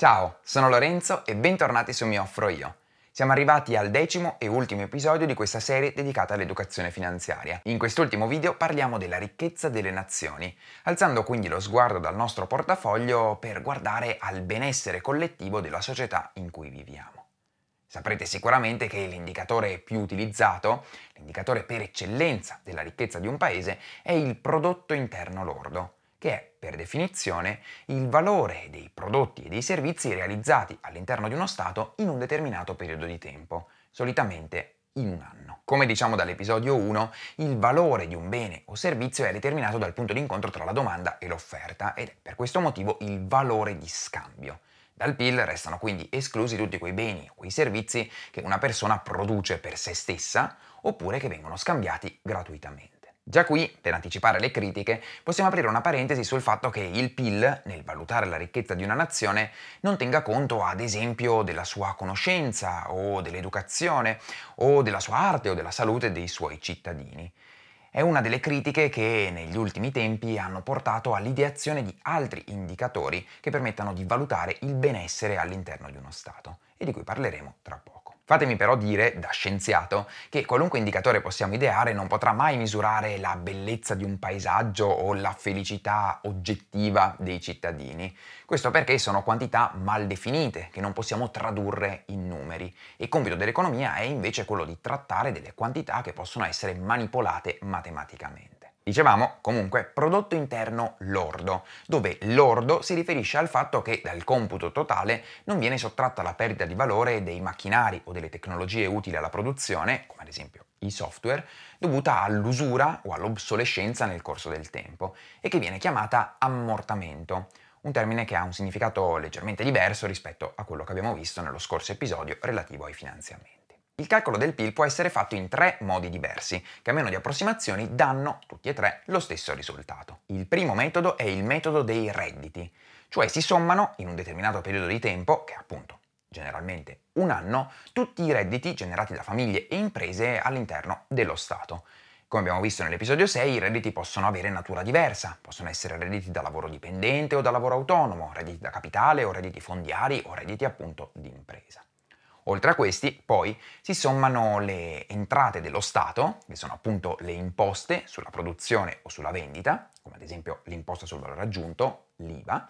Ciao, sono Lorenzo e bentornati su Mi Offro Io. Siamo arrivati al decimo e ultimo episodio di questa serie dedicata all'educazione finanziaria. In quest'ultimo video parliamo della ricchezza delle nazioni, alzando quindi lo sguardo dal nostro portafoglio per guardare al benessere collettivo della società in cui viviamo. Saprete sicuramente che l'indicatore più utilizzato, l'indicatore per eccellenza della ricchezza di un paese, è il prodotto interno lordo, che è per definizione il valore dei prodotti e dei servizi realizzati all'interno di uno Stato in un determinato periodo di tempo, solitamente in un anno. Come diciamo dall'episodio 1, il valore di un bene o servizio è determinato dal punto di incontro tra la domanda e l'offerta ed è per questo motivo il valore di scambio. Dal PIL restano quindi esclusi tutti quei beni o quei servizi che una persona produce per se stessa oppure che vengono scambiati gratuitamente. Già qui, per anticipare le critiche, possiamo aprire una parentesi sul fatto che il PIL, nel valutare la ricchezza di una nazione, non tenga conto ad esempio della sua conoscenza o dell'educazione o della sua arte o della salute dei suoi cittadini. È una delle critiche che negli ultimi tempi hanno portato all'ideazione di altri indicatori che permettano di valutare il benessere all'interno di uno Stato e di cui parleremo tra poco. Fatemi però dire, da scienziato, che qualunque indicatore possiamo ideare non potrà mai misurare la bellezza di un paesaggio o la felicità oggettiva dei cittadini. Questo perché sono quantità mal definite, che non possiamo tradurre in numeri. Il compito dell'economia è invece quello di trattare delle quantità che possono essere manipolate matematicamente. Dicevamo comunque prodotto interno lordo, dove lordo si riferisce al fatto che dal computo totale non viene sottratta la perdita di valore dei macchinari o delle tecnologie utili alla produzione, come ad esempio i software, dovuta all'usura o all'obsolescenza nel corso del tempo e che viene chiamata ammortamento, un termine che ha un significato leggermente diverso rispetto a quello che abbiamo visto nello scorso episodio relativo ai finanziamenti. Il calcolo del PIL può essere fatto in tre modi diversi, che a meno di approssimazioni danno, tutti e tre, lo stesso risultato. Il primo metodo è il metodo dei redditi, cioè si sommano in un determinato periodo di tempo, che è appunto generalmente un anno, tutti i redditi generati da famiglie e imprese all'interno dello Stato. Come abbiamo visto nell'episodio 6, i redditi possono avere natura diversa, possono essere redditi da lavoro dipendente o da lavoro autonomo, redditi da capitale o redditi fondiari o redditi appunto di impresa. Oltre a questi, poi, si sommano le entrate dello Stato, che sono appunto le imposte sulla produzione o sulla vendita, come ad esempio l'imposta sul valore aggiunto, l'IVA,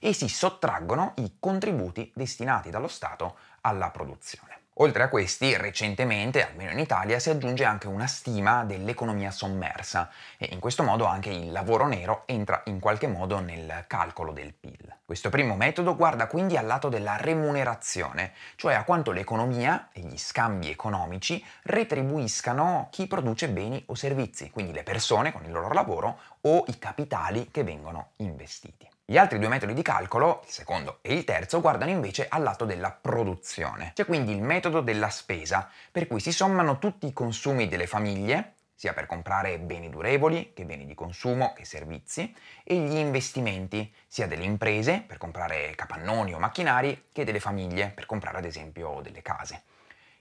e si sottraggono i contributi destinati dallo Stato alla produzione. Oltre a questi, recentemente, almeno in Italia, si aggiunge anche una stima dell'economia sommersa e in questo modo anche il lavoro nero entra in qualche modo nel calcolo del PIL. Questo primo metodo guarda quindi al lato della remunerazione, cioè a quanto l'economia e gli scambi economici retribuiscano chi produce beni o servizi, quindi le persone con il loro lavoro o i capitali che vengono investiti. Gli altri due metodi di calcolo, il secondo e il terzo, guardano invece al lato della produzione. C'è quindi il metodo della spesa, per cui si sommano tutti i consumi delle famiglie, sia per comprare beni durevoli che beni di consumo che servizi, e gli investimenti, sia delle imprese per comprare capannoni o macchinari, che delle famiglie per comprare ad esempio delle case.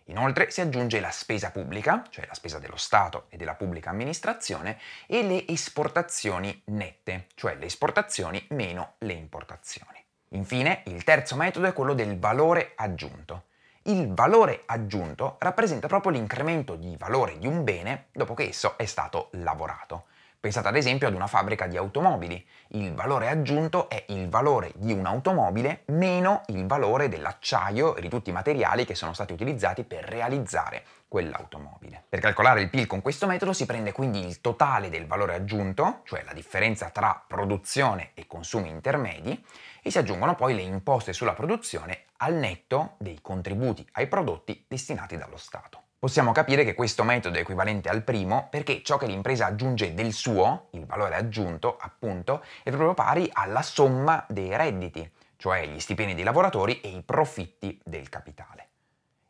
Inoltre si aggiunge la spesa pubblica, cioè la spesa dello Stato e della pubblica amministrazione, e le esportazioni nette, cioè le esportazioni meno le importazioni. Infine, il terzo metodo è quello del valore aggiunto. Il valore aggiunto rappresenta proprio l'incremento di valore di un bene dopo che esso è stato lavorato. Pensate ad esempio ad una fabbrica di automobili. Il valore aggiunto è il valore di un'automobile meno il valore dell'acciaio e di tutti i materiali che sono stati utilizzati per realizzare quell'automobile. Per calcolare il PIL con questo metodo si prende quindi il totale del valore aggiunto, cioè la differenza tra produzione e consumi intermedi, e si aggiungono poi le imposte sulla produzione al netto dei contributi ai prodotti destinati dallo Stato. Possiamo capire che questo metodo è equivalente al primo perché ciò che l'impresa aggiunge del suo, il valore aggiunto appunto, è proprio pari alla somma dei redditi, cioè gli stipendi dei lavoratori e i profitti del capitale.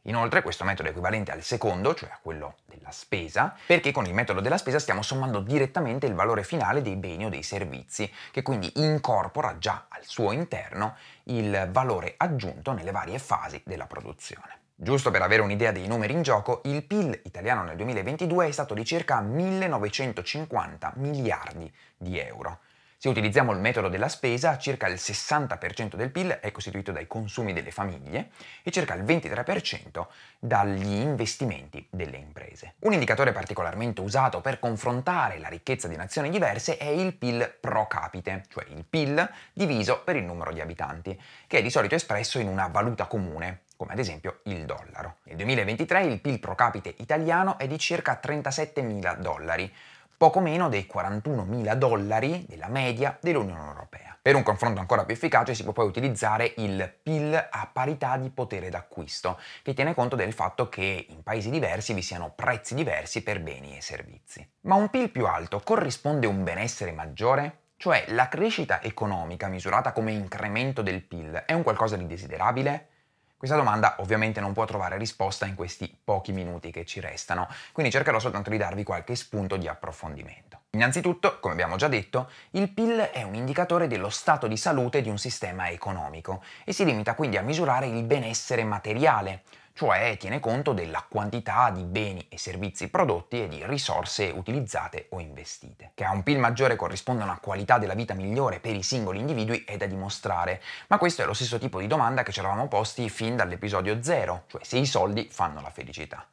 Inoltre questo metodo è equivalente al secondo, cioè a quello della spesa, perché con il metodo della spesa stiamo sommando direttamente il valore finale dei beni o dei servizi, che quindi incorpora già al suo interno il valore aggiunto nelle varie fasi della produzione. Giusto per avere un'idea dei numeri in gioco, il PIL italiano nel 2022 è stato di circa 1950 miliardi di euro. Se utilizziamo il metodo della spesa, circa il 60% del PIL è costituito dai consumi delle famiglie e circa il 23% dagli investimenti delle imprese. Un indicatore particolarmente usato per confrontare la ricchezza di nazioni diverse è il PIL pro capite, cioè il PIL diviso per il numero di abitanti, che è di solito espresso in una valuta comune, come ad esempio il dollaro. Nel 2023 il PIL pro capite italiano è di circa 37 mila dollari, poco meno dei 41.000 dollari della media dell'Unione Europea. Per un confronto ancora più efficace si può poi utilizzare il PIL a parità di potere d'acquisto, che tiene conto del fatto che in paesi diversi vi siano prezzi diversi per beni e servizi. Ma un PIL più alto corrisponde un benessere maggiore? Cioè la crescita economica misurata come incremento del PIL è un qualcosa di desiderabile? Questa domanda ovviamente non può trovare risposta in questi pochi minuti che ci restano, quindi cercherò soltanto di darvi qualche spunto di approfondimento. Innanzitutto, come abbiamo già detto, il PIL è un indicatore dello stato di salute di un sistema economico e si limita quindi a misurare il benessere materiale, cioè tiene conto della quantità di beni e servizi prodotti e di risorse utilizzate o investite. Che a un PIL maggiore corrisponda una qualità della vita migliore per i singoli individui è da dimostrare, ma questo è lo stesso tipo di domanda che ci eravamo posti fin dall'episodio 0, cioè se i soldi fanno la felicità.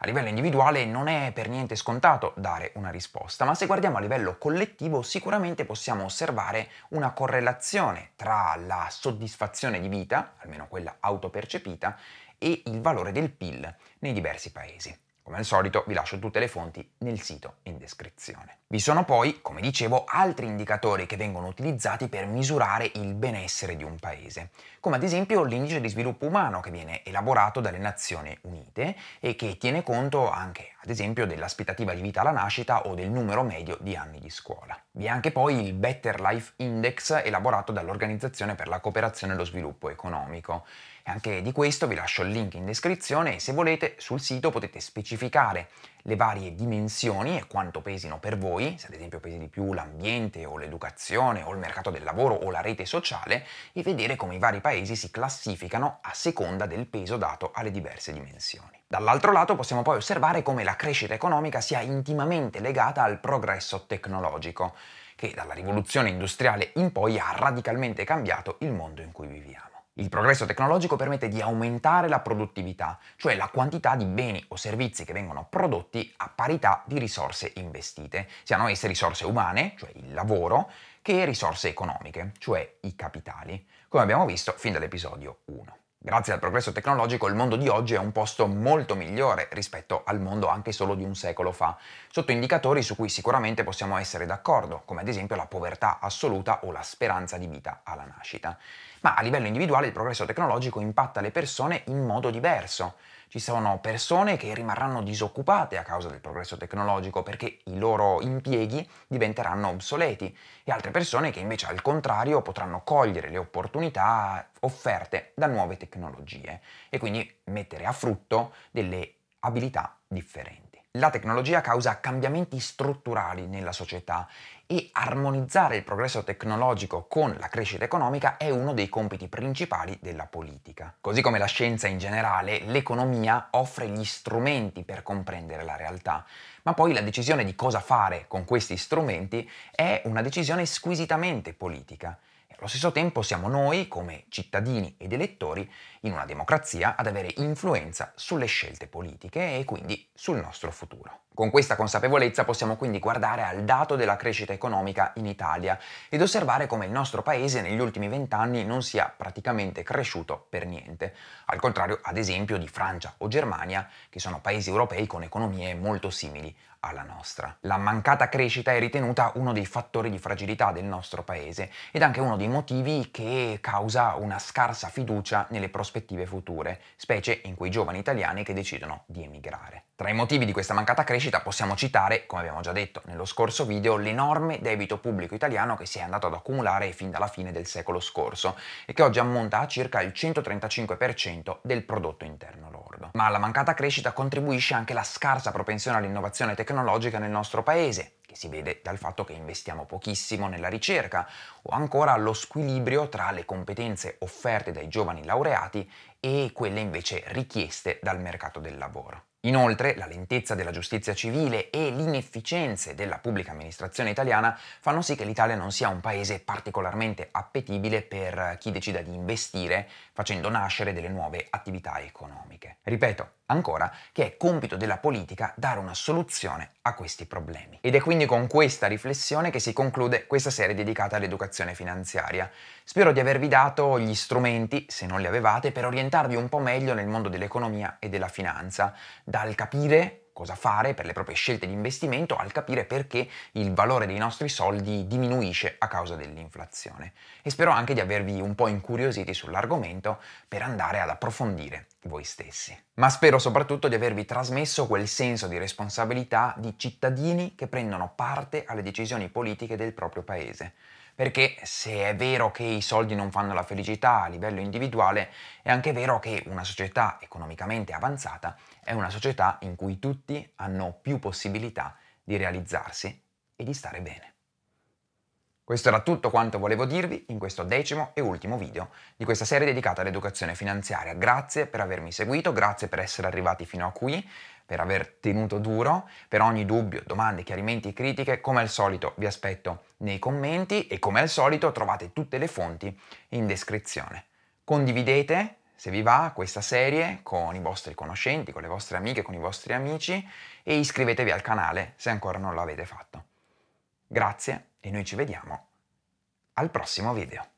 A livello individuale non è per niente scontato dare una risposta, ma se guardiamo a livello collettivo sicuramente possiamo osservare una correlazione tra la soddisfazione di vita, almeno quella autopercepita, e il valore del PIL nei diversi paesi. Come al solito vi lascio tutte le fonti nel sito in descrizione. Vi sono poi, come dicevo, altri indicatori che vengono utilizzati per misurare il benessere di un paese, come ad esempio l'indice di sviluppo umano che viene elaborato dalle Nazioni Unite e che tiene conto anche, ad esempio, dell'aspettativa di vita alla nascita o del numero medio di anni di scuola. Vi è anche poi il Better Life Index elaborato dall'Organizzazione per la cooperazione e lo sviluppo economico anche di questo vi lascio il link in descrizione e se volete sul sito potete specificare le varie dimensioni e quanto pesino per voi, se ad esempio pesi di più l'ambiente o l'educazione o il mercato del lavoro o la rete sociale e vedere come i vari paesi si classificano a seconda del peso dato alle diverse dimensioni. Dall'altro lato possiamo poi osservare come la crescita economica sia intimamente legata al progresso tecnologico, che dalla rivoluzione industriale in poi ha radicalmente cambiato il mondo in cui viviamo. Il progresso tecnologico permette di aumentare la produttività, cioè la quantità di beni o servizi che vengono prodotti a parità di risorse investite, siano esse risorse umane, cioè il lavoro, che risorse economiche, cioè i capitali, come abbiamo visto fin dall'episodio 1. Grazie al progresso tecnologico il mondo di oggi è un posto molto migliore rispetto al mondo anche solo di un secolo fa, sotto indicatori su cui sicuramente possiamo essere d'accordo, come ad esempio la povertà assoluta o la speranza di vita alla nascita. Ma a livello individuale il progresso tecnologico impatta le persone in modo diverso. Ci sono persone che rimarranno disoccupate a causa del progresso tecnologico perché i loro impieghi diventeranno obsoleti e altre persone che invece al contrario potranno cogliere le opportunità offerte da nuove tecnologie e quindi mettere a frutto delle abilità differenti. La tecnologia causa cambiamenti strutturali nella società e armonizzare il progresso tecnologico con la crescita economica è uno dei compiti principali della politica. Così come la scienza in generale, l'economia offre gli strumenti per comprendere la realtà, ma poi la decisione di cosa fare con questi strumenti è una decisione squisitamente politica allo stesso tempo siamo noi, come cittadini ed elettori, in una democrazia ad avere influenza sulle scelte politiche e quindi sul nostro futuro. Con questa consapevolezza possiamo quindi guardare al dato della crescita economica in Italia ed osservare come il nostro paese negli ultimi vent'anni non sia praticamente cresciuto per niente, al contrario ad esempio di Francia o Germania, che sono paesi europei con economie molto simili alla nostra. La mancata crescita è ritenuta uno dei fattori di fragilità del nostro paese ed anche uno dei motivi che causa una scarsa fiducia nelle prospettive future, specie in quei giovani italiani che decidono di emigrare. Tra i motivi di questa mancata crescita possiamo citare, come abbiamo già detto nello scorso video, l'enorme debito pubblico italiano che si è andato ad accumulare fin dalla fine del secolo scorso e che oggi ammonta a circa il 135% del prodotto interno lordo. Ma alla mancata crescita contribuisce anche la scarsa propensione all'innovazione tecnologica nel nostro paese, che si vede dal fatto che investiamo pochissimo nella ricerca, o ancora allo squilibrio tra le competenze offerte dai giovani laureati e quelle invece richieste dal mercato del lavoro. Inoltre, la lentezza della giustizia civile e l'inefficienza della pubblica amministrazione italiana fanno sì che l'Italia non sia un paese particolarmente appetibile per chi decida di investire facendo nascere delle nuove attività economiche. Ripeto, ancora, che è compito della politica dare una soluzione a questi problemi. Ed è quindi con questa riflessione che si conclude questa serie dedicata all'educazione finanziaria. Spero di avervi dato gli strumenti, se non li avevate, per orientarvi un po' meglio nel mondo dell'economia e della finanza, dal capire cosa fare per le proprie scelte di investimento al capire perché il valore dei nostri soldi diminuisce a causa dell'inflazione. E spero anche di avervi un po' incuriositi sull'argomento per andare ad approfondire voi stessi. Ma spero soprattutto di avervi trasmesso quel senso di responsabilità di cittadini che prendono parte alle decisioni politiche del proprio paese perché se è vero che i soldi non fanno la felicità a livello individuale, è anche vero che una società economicamente avanzata è una società in cui tutti hanno più possibilità di realizzarsi e di stare bene. Questo era tutto quanto volevo dirvi in questo decimo e ultimo video di questa serie dedicata all'educazione finanziaria. Grazie per avermi seguito, grazie per essere arrivati fino a qui per aver tenuto duro. Per ogni dubbio, domande, chiarimenti, critiche, come al solito vi aspetto nei commenti e come al solito trovate tutte le fonti in descrizione. Condividete, se vi va, questa serie con i vostri conoscenti, con le vostre amiche, con i vostri amici e iscrivetevi al canale se ancora non l'avete fatto. Grazie e noi ci vediamo al prossimo video.